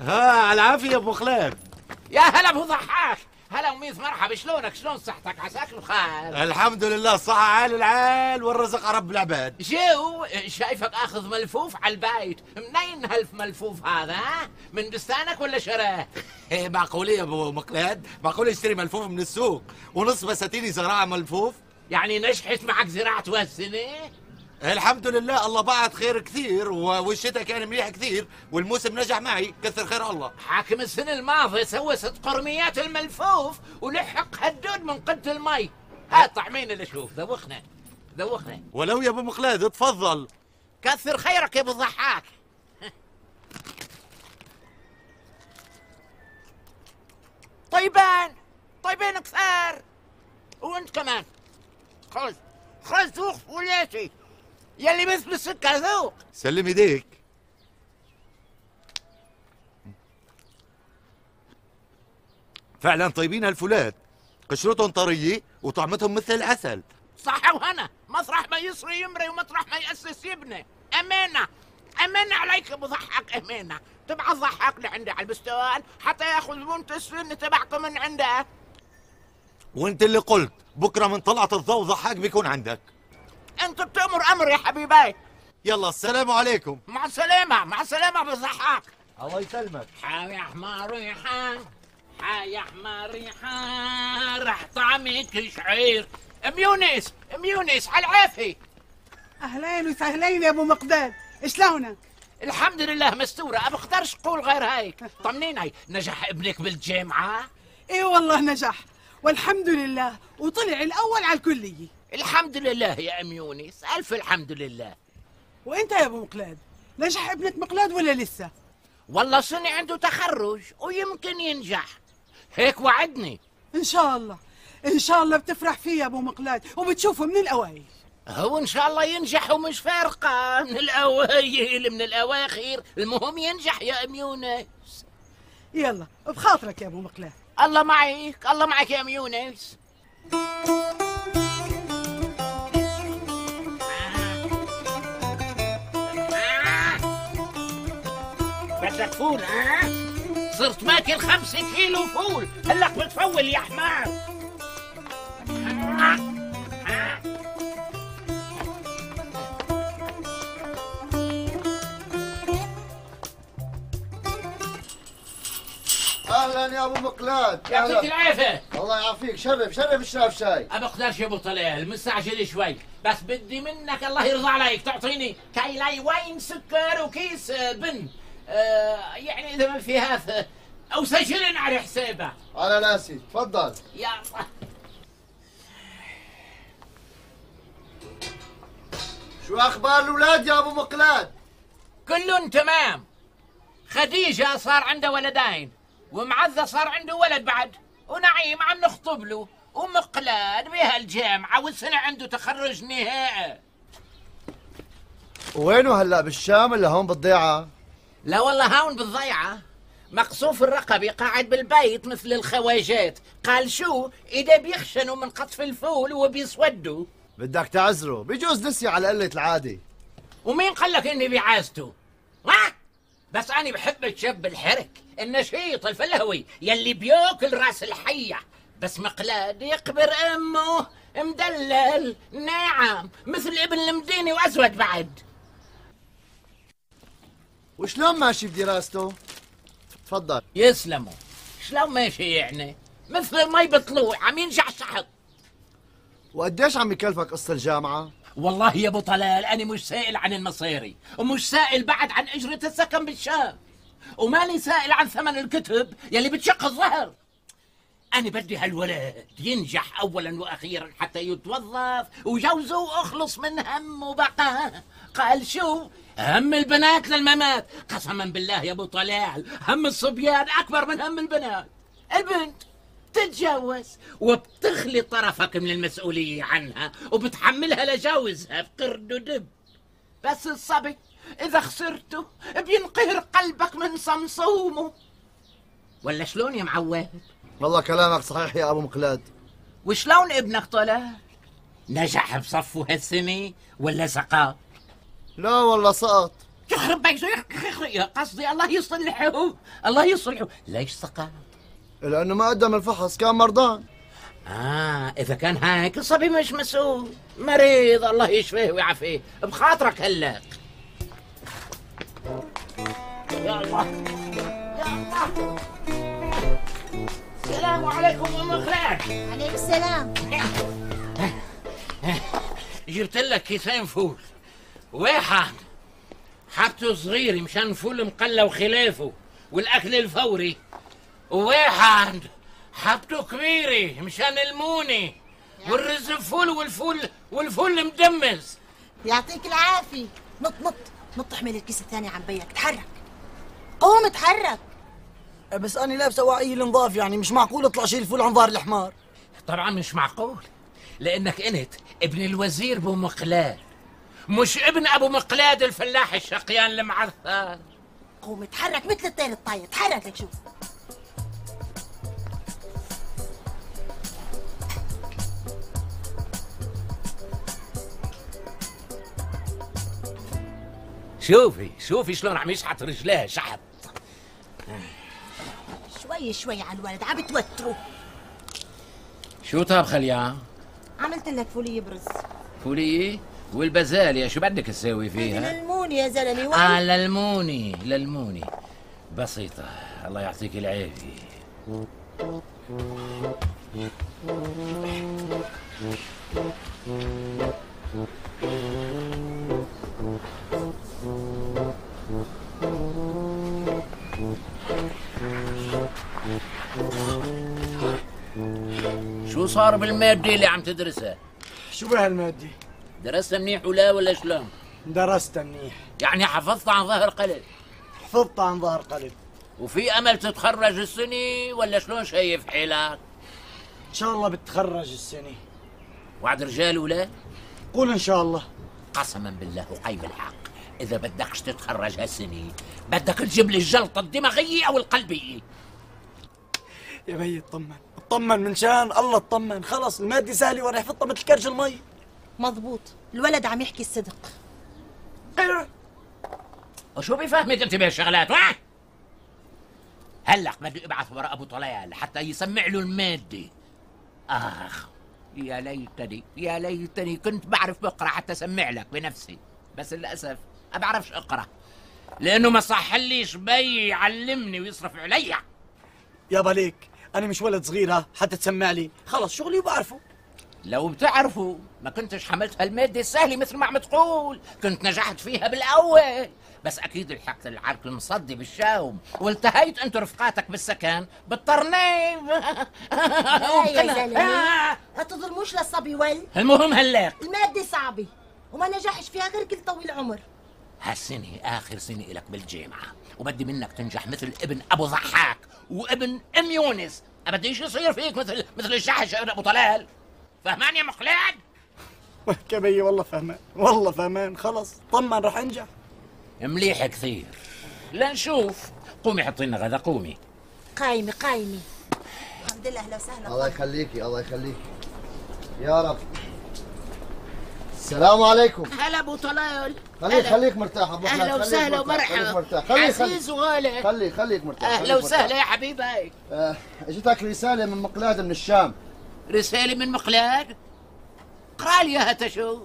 ها على العافية يا أبو خلاد. يا هلا أبو ضحاك. هلا وميت مرحبا شلونك؟ شلون صحتك؟ عساك بخير الحمد لله الصحة عال العال والرزق رب العباد. شو؟ شايفك آخذ ملفوف على البيت؟ منين هالف ملفوف هذا؟ من بستانك ولا شراه معقولة يا أبو مقلاد؟ معقولة اشتري ملفوف من السوق ونص بساتيني زراعة ملفوف؟ يعني نجحت معك زراعة هالسنة الحمد لله الله بعت خير كثير والشتاء كان مليح كثير والموسم نجح معي كثر خير الله. حاكم السنة الماضية سوى ست قرميات الملفوف ولحق هالدود من قد المي. هات طعمين اللي شوف ذوقنا ذوقنا. ولو يا أبو مقلاد تفضل. كثر خيرك يا أبو الضحاك. طيبان طيبين كثار. وأنت كمان. خذ خذ ذوق فوليتي يلي مثل السكر ذوق سلم إيديك. فعلا طيبين هالفولاد قشرتهم طرية وطعمتهم مثل العسل. صح وهنا. مطرح ما يصري يمري ومطرح ما يأسس يبني. أمانة. أمانة عليك أبو ضحك أمانة. تبعت ضحك لعندي على البستان حتى يأخذ بنت السن تبعكم من عنده. وانت اللي قلت بكرة من طلعة الضوء ضحاك بيكون عندك. أنت بتأمر أمر يا حبيبي. يلا السلام عليكم. مع السلامة مع السلامة ضحك الله يسلمك. حا يا حمار ريحان حا يا حمار ريحان راح طعمك شعير. ام يونس ام يونس على العافية أهلين وسهلين يا أبو مقداد شلونك؟ الحمد لله مستورة. أبى أقدرش أقول غير هيك. طمنيني نجح ابنك بالجامعة؟ إي والله نجح والحمد لله. وطلع الأول على الكلية. الحمد لله يا أم يونس ألف الحمد لله. وانت يا أبو مقلاد؟ نجح ابنك مقلاد ولا لسه؟ والله سنة عنده تخرج ويمكن ينجح. هيك وعدني. إن شاء الله. إن شاء الله بتفرح فيه يا أبو مقلاد وبتشوفه من الأوائل. هو إن شاء الله ينجح ومش فارقة. من الأوائل من الأواخر. المهم ينجح يا أم يونس. يلا بخاطرك يا أبو مقلاد. الله معك الله معك يا أم يونس. بدك فول ها؟ صرت ماكل خمسة كيلو فول. هلك بتفول يا حمار. أهلا يا أبو مقلاد. يعطيك أهلاً. العافية. الله يعافيك. شرف شرف اشرب شاي. أبى أقدرش يا أبو طلال مستعجل شوي. بس بدي منك الله يرضى عليك تعطيني كيلوين سكر وكيس آه، بن. يعني إذا ما في هذا أو سجلن على حسابه. على راسي تفضل. يا الله. شو أخبار الأولاد يا أبو مقلاد؟ كلن تمام. خديجة صار عنده ولدين ومعزة صار عنده ولد بعد ونعيم عم نخطب له ومقلاد بهالجامعة والسنة عنده تخرج نهائي. وينه هلا بالشام ولا هون بالضيعة؟ لا والله هون بالضيعة. مقصوف الرقبة قاعد بالبيت مثل الخواجات. قال شو؟ إذا بيخشنوا من قطف الفول وبيسودوا. بدك تعذره بيجوز نسي على قلة العادة. ومين قال لك إني بعازته ها؟ بس أنا بحب الشاب الحرك النشيط الفلهوي يلي بياكل راس الحية. بس مقلاد يقبر أمه مدلل ناعم مثل ابن المديني وأسود بعد. وشلون ماشي بدراسته؟ تفضل. يسلموا. شلون ماشي يعني؟ مثل المي بطلوع عم ينجح شحط. وقديش عم يكلفك قصة الجامعة؟ والله يا أبو طلال أنا مش سائل عن المصيري ومش سائل بعد عن إجرة السكن بالشام وماني سائل عن ثمن الكتب يلي بتشق الظهر. أنا بدي هالولد ينجح اولا وأخيرا حتى يتوظف وجوزه واخلص من هم وبقى. قال شو؟ هم البنات للممات. قسما بالله يا أبو طلال هم الصبيان أكبر من هم البنات. البنت تتجوز وبتخلي طرفك من المسؤولية عنها وبتحملها لجوزها بقرد ودب. بس الصبي إذا خسرته بينقهر قلبك من صمصومه. ولا شلون يا معود؟ والله كلامك صحيح يا أبو مقلاد وشلون ابنك طلع نجح بصفه هالسنة ولا سقط لا والله سقط. يخرب بيته قصدي الله يصلحه. الله يصلحه. ليش سقط؟ لأنه ما قدم الفحص كان مرضان. آه إذا كان هيك الصبي مش مسؤول. مريض الله يشفيه ويعافيه. بخاطرك هلا. يا الله. يا الله. السلام عليكم أم خلال عليك السلام. جبت لك كيسين فول. واحد. حبته صغير مشان فول مقلى وخلافه والأكل الفوري. وواحد حبته كبيرة مشان الموني والرز فول والفول والفول مدمس. يعطيك العافية. نط نط. نط احمل الكيس الثاني عن بيك. تحرك قوم اتحرك. بس أنا لابسه وعي النظاف يعني. مش معقول أطلع شيل فول عن ظهر الحمار. طبعا مش معقول. لأنك إنت ابن الوزير بو مقلاد مش ابن أبو مقلاد الفلاح الشقيان المعثر قوم اتحرك مثل الطير الطاير تحرك لك شوف. شوفي شوفي شلون عم يشحط رجليه شحط. شوي شوي على الولد عم بتوتره شو طابخه اليوم؟ عملت لك فولية برز. فولية؟ والبزالية شو بدك تسوي فيها؟ للمون يا زلمة آه وين للموني للموني بسيطة الله يعطيك العافية شو صار بالمادة اللي عم تدرسها؟ شو بهالمادة درستها منيح ولا ولا شلون؟ درست منيح. يعني حفظت عن ظهر قلب. حفظت عن ظهر قلب. وفي أمل تتخرج السنة ولا شلون شايف حالك؟ إن شاء الله بتخرج السنة وعد رجال ولا؟ قول إن شاء الله. قسما بالله وقيم الحق. إذا بدكش تتخرج هالسنه بدك تجيب لي الجلطه الدماغية أو القلبية. يا بي اطمن. اطمن من شان الله اطمن. خلص المادة سهلة وأنا حفظتها مثل كرج المي. مضبوط. الولد عم يحكي الصدق. وشو بفهمك أنت بهالشغلات ها؟ هلأ بدي ابعث ورا أبو طلال حتى يسمع له المادة. آخ يا ليتني يا ليتني كنت بعرف بقرأ حتى أسمع لك بنفسي. بس للأسف ما بعرفش أقرأ. لأنه ما صحليش بي يعلمني ويصرف علي يابا ليك أنا مش ولد صغير ها؟ حتى تسمع لي. خلص شغلي وبعرفه. لو بتعرفوا ما كنتش حملت هالمادة السهلة مثل ما عم تقول. كنت نجحت فيها بالأول. بس أكيد لحقت العرك المصدي بالشاوم. والتهيت أنت رفقاتك بالسكن بالطرنيب لا يا زلمة. ما تظلموش للصبي ول. المهم هلاك المادة صعبة وما نجحش فيها غير كل طويل عمر. هالسنة آخر سنة إلك بالجامعة. وبدي منك تنجح مثل ابن أبو ضحاك وابن أم يونس. بديش يصير فيك مثل مثل الجحش ابن أبو طلال. فهمان يا مقلاد؟ ولك يا بي والله فهمان والله فهمان. خلص طمن رح انجح. مليح كثير لنشوف قومي حطي لنا غدا قومي. قايمة قايمة. الحمد لله أهلا وسهلا. الله يخليكي الله يخليكي يا رب. السلام عليكم. هلا أبو طلال. خليك خليك مرتاح أبو أهلا وسهلا ومرحبا. مرتاح. خليك خليك. عزيز وغالي. خليك خليك مرتاح أهلا وسهلا. يا حبيبي. آه، اجتك رسالة من مقلاد من الشام. رسالة من مقلاد. اقرأ لي إياها تشوف.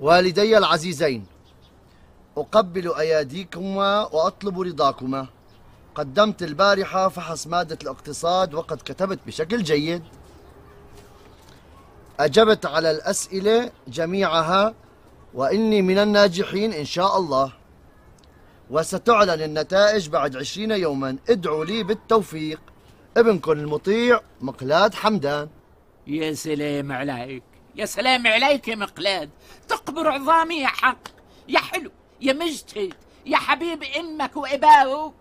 والدي العزيزين أقبل أياديكما وأطلب رضاكما. قدمت البارحة فحص مادة الاقتصاد وقد كتبت بشكل جيد. أجبت على الأسئلة جميعها وإني من الناجحين إن شاء الله. وستعلن النتائج بعد عشرين يوما. ادعوا لي بالتوفيق. ابنكم المطيع مقلاد حمدان. يا سلام عليك. يا سلام عليك يا مقلاد. تقبر عظامي يا حق. يا حلو يا مجتهد يا حبيب أمك واباوك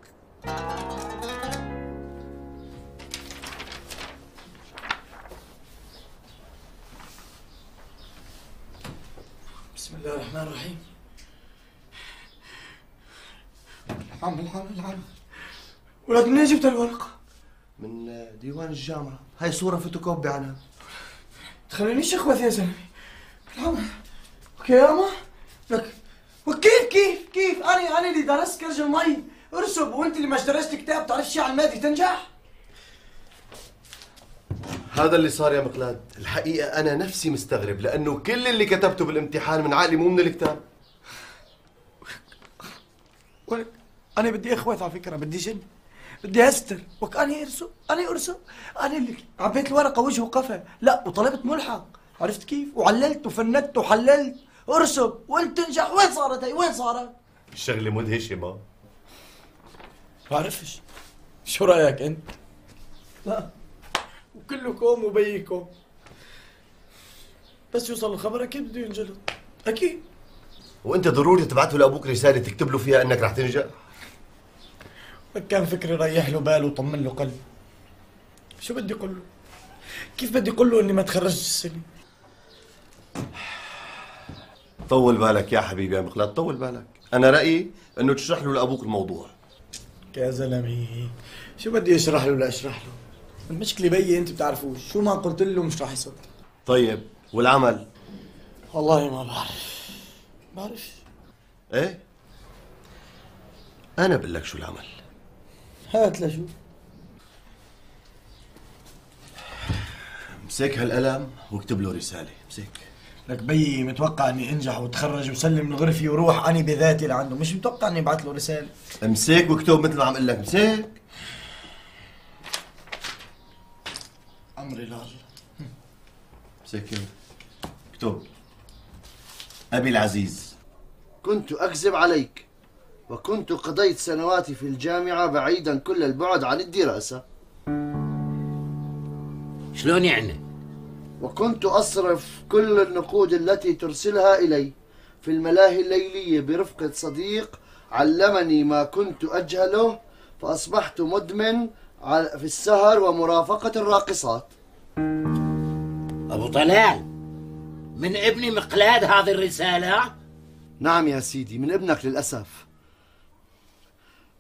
بسم الله الرحمن الرحيم. الحمد الحمد الحمد ولك منين جبت الورقة؟ من ديوان الجامعة. هاي صورة فوتوكوبي عنها تخلينيش اخوث يا زلمة. العمل okay يا اما لك. وكيف كيف كيف؟ أنا أنا اللي درست كرج المي. ارسب وأنت اللي ما درست كتاب تعرف شيء عن المادة تنجح؟ هذا اللي صار يا مقلاد. الحقيقة أنا نفسي مستغرب لأنه كل اللي كتبته بالامتحان من عقلي مو من الكتاب. ولك أنا بدي اخوث على فكرة بدي جن بدي أستر وك أنا ارسم أنا ارسم أنا اللي عبيت الورقة وجه وقفا لا وطلبت ملحق. عرفت كيف؟ وعللت وفندت وحللت. ارسم وأنت تنجح. وين صارت هي؟ وين صارت؟ الشغلة مدهشة ما. بعرفش شو رأيك أنت؟ لا. وكلكم وبيكم. بس يوصل الخبر أكيد بده ينجلط. أكيد. وأنت ضروري تبعته لأبوك رسالة تكتب له فيها أنك رح تنجح؟ كان فكري ريح له باله وطمن له قلبه شو بدي أقول له؟ كيف بدي أقول له إني ما تخرجت السنة طول بالك يا حبيبي يا مقلاد طول بالك. أنا رأيي أنه تشرح له لأبوك الموضوع. يا زلمه شو بدي أشرح له لا اشرح له؟ المشكلة بيي أنت بتعرفوش شو ما قلت له مش راح يصدق طيب والعمل؟ والله ما بعرف. بعرف إيه؟ أنا بقول لك شو العمل. هات لشو امسك هالقلم واكتب له رسالة. امسك. لك بيي متوقع اني انجح واتخرج وسلم من غرفي وروح اني بذاتي لعنده. مش متوقع اني ابعث له رسالة. امسك واكتب مثل ما عم أقول لك امسك. أمري لله امسك يلا. اكتب. أبي العزيز. كنت أكذب عليك. وكنت قضيت سنواتي في الجامعة بعيدا كل البعد عن الدراسة. شلون يعني؟ وكنت أصرف كل النقود التي ترسلها إلي في الملاهي الليلية برفقة صديق علمني ما كنت أجهله فأصبحت مدمن في السهر ومرافقة الراقصات. أبو طلال من ابني مقلاد هذه الرسالة؟ نعم يا سيدي من ابنك للأسف.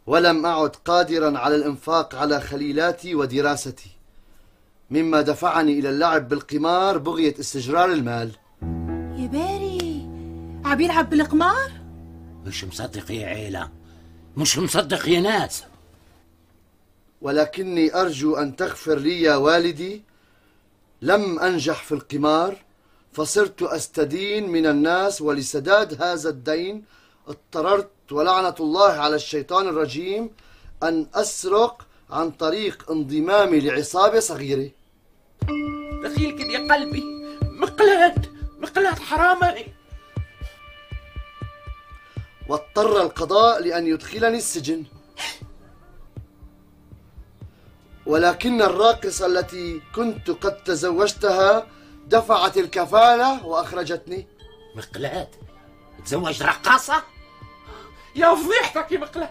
ولم أعد قادرا على الإنفاق على خليلاتي ودراستي. مما دفعني إلى اللعب بالقمار بغية استجرار المال. يا باري عم يلعب بالقمار؟ مش مصدق يا عيلة. مش مصدق يا ناس. ولكني أرجو أن تغفر لي يا والدي. لم أنجح في القمار فصرت أستدين من الناس ولسداد هذا الدين اضطررت ولعنة الله على الشيطان الرجيم أن أسرق عن طريق انضمامي لعصابة صغيرة. دخيل كده يا قلبي. مقلاد مقلاد حرامي. واضطر القضاء لأن يدخلني السجن. ولكن الراقصة التي كنت قد تزوجتها دفعت الكفالة وأخرجتني. مقلاد تزوج رقاصة؟ يا فضيحتك يا مقلاد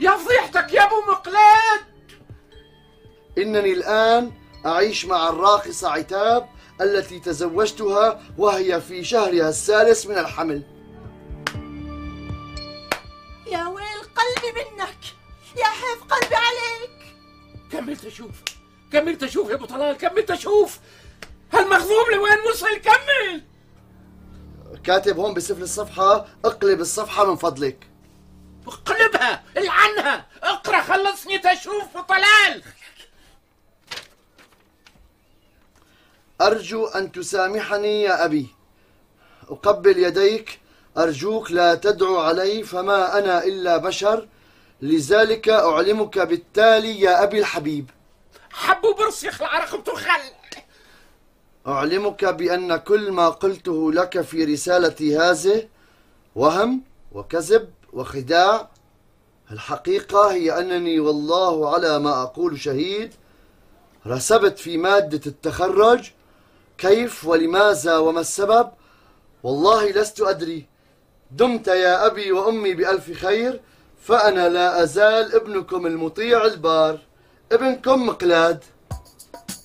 يا فضيحتك يا أبو مقلاد إنني الآن أعيش مع الراقصة عتاب التي تزوجتها وهي في شهرها الثالث من الحمل. يا ويل قلبي منك! يا حيف قلبي عليك! كملت أشوف كملت أشوف يا أبو طلال! كملت أشوف هالمخضوم لوين وصل كمل! كاتب هون بسفل الصفحة اقلب الصفحة من فضلك. اقلبها العنها. اقرأ خلصني تشوف طلال. أرجو أن تسامحني يا أبي. أقبل يديك. أرجوك لا تدعو علي فما أنا إلا بشر. لذلك أعلمك بالتالي يا أبي الحبيب. حبوا برص يخلع رقبته خل. أعلمك بأن كل ما قلته لك في رسالتي هذه وهم وكذب وخداع الحقيقة هي أنني والله على ما أقول شهيد رسبت في مادة التخرج كيف ولماذا وما السبب؟ والله لست أدري. دمت يا أبي وأمي بألف خير فأنا لا أزال ابنكم المطيع البار. ابنكم مقلاد.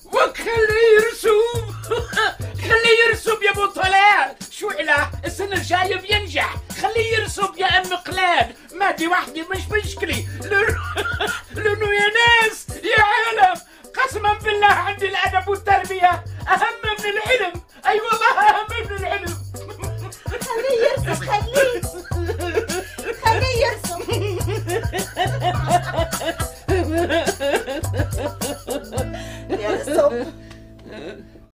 وخليه يرسم. خليه يرسم يا أبو طلال. شو علا السنة الجاية بينجح خليه يرسم يا مادة واحدة مش مشكلة.